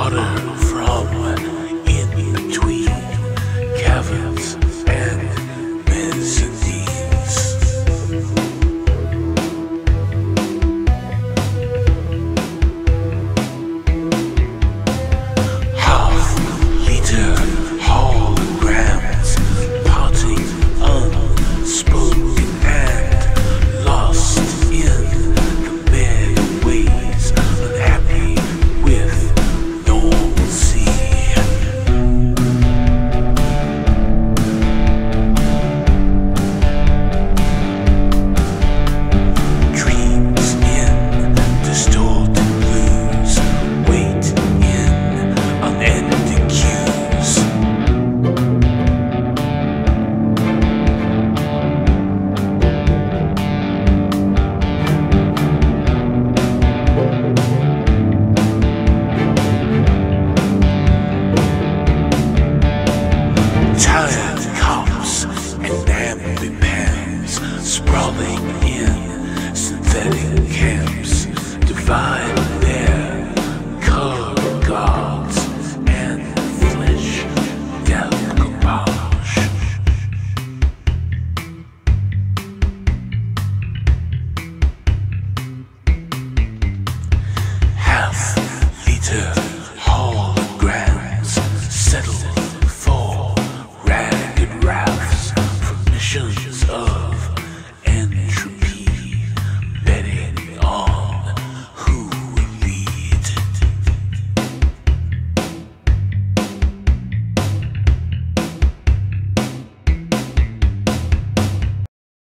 Gardens. Uh.